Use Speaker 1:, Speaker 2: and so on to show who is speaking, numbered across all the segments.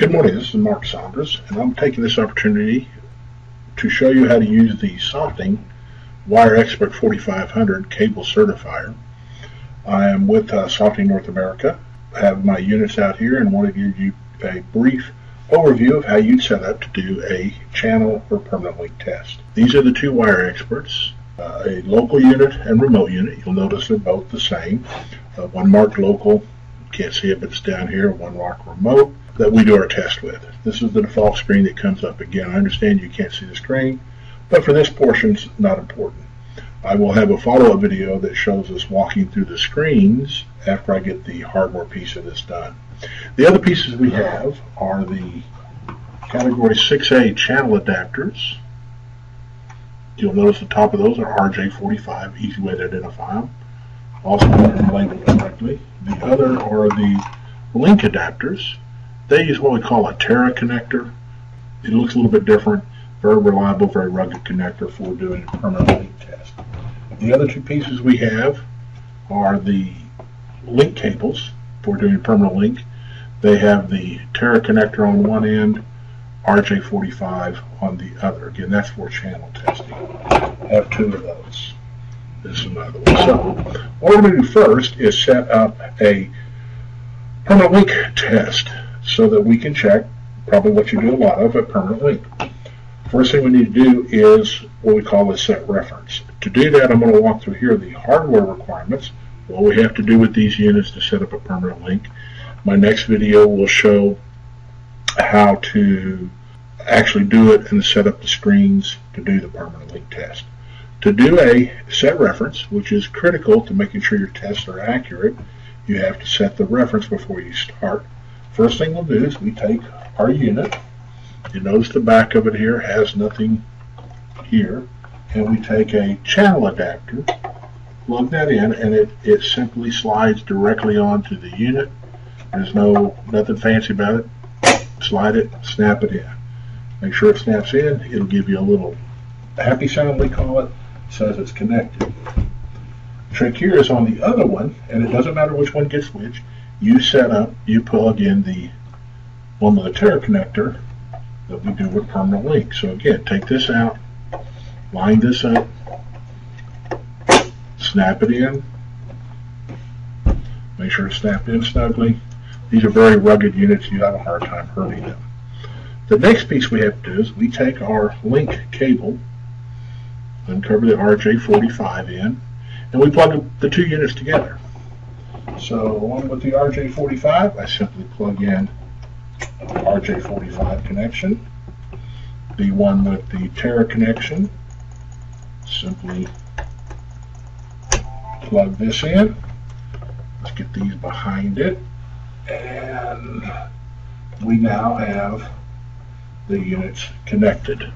Speaker 1: Good morning, this is Mark Saunders, and I'm taking this opportunity to show you how to use the Softing WireXpert 4500 cable certifier. I am with uh, Softing North America. I have my units out here and want to give you a brief overview of how you'd set up to do a channel or permanent link test. These are the two WireXperts, uh, a local unit and remote unit. You'll notice they're both the same. Uh, one marked local, can't see it but it's down here, one marked remote that we do our test with. This is the default screen that comes up again. I understand you can't see the screen, but for this portion it's not important. I will have a follow-up video that shows us walking through the screens after I get the hardware piece of this done. The other pieces we have are the category 6A channel adapters. You'll notice the top of those are RJ45, easy way to identify them. Also labeled correctly. The other are the link adapters. They use what we call a Tera connector. It looks a little bit different. Very reliable, very rugged connector for doing a permanent link test. The other two pieces we have are the link cables for doing a permanent link. They have the Tera connector on one end, RJ45 on the other. Again, that's for channel testing. I have two of those. This is another one. So, what we're going to do first is set up a permanent link test so that we can check probably what you do a lot of a permanent link. First thing we need to do is what we call a set reference. To do that, I'm going to walk through here the hardware requirements, what we have to do with these units to set up a permanent link, my next video will show how to actually do it and set up the screens to do the permanent link test. To do a set reference, which is critical to making sure your tests are accurate, you have to set the reference before you start. First thing we'll do is we take our unit. You notice the back of it here has nothing here. And we take a channel adapter, plug that in, and it, it simply slides directly onto the unit there's no nothing fancy about it. Slide it, snap it in. Make sure it snaps in. It'll give you a little happy sound, we call it. Says it's connected. Trick here is on the other one, and it doesn't matter which one gets which. You set up, you plug in the one with the Tera connector that we do with permanent link. So again, take this out, line this up, snap it in, make sure it's snapped in snugly, these are very rugged units. You have a hard time hurting them. The next piece we have to do is we take our link cable, uncover the RJ45 in, and we plug the two units together. So one with the RJ45, I simply plug in the RJ45 connection. The one with the Tera connection, simply plug this in. Let's get these behind it and we now have the units connected.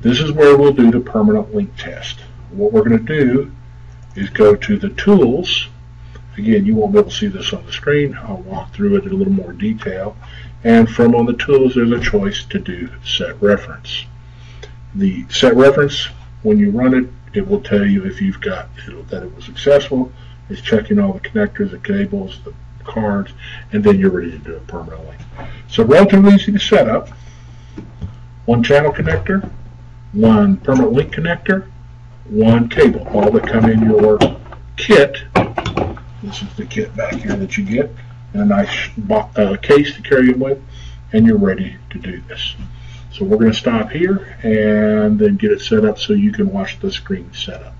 Speaker 1: This is where we'll do the permanent link test. What we're going to do is go to the tools. Again, you won't be able to see this on the screen. I'll walk through it in a little more detail. And from on the tools, there's a choice to do set reference. The set reference, when you run it, it will tell you if you've got that it was successful. It's checking all the connectors, the cables, the cards, and then you're ready to do it permanently. So relatively easy to set up. One channel connector, one permanent link connector, one cable, all that come in your kit. This is the kit back here that you get, and a nice uh, case to carry them with, and you're ready to do this. So we're going to stop here and then get it set up so you can watch the screen set up.